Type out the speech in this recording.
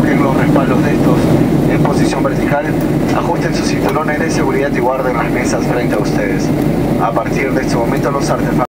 coloquen los respaldos de estos en posición vertical, ajusten sus cinturones de seguridad y guarden las mesas frente a ustedes. A partir de este momento los artefactos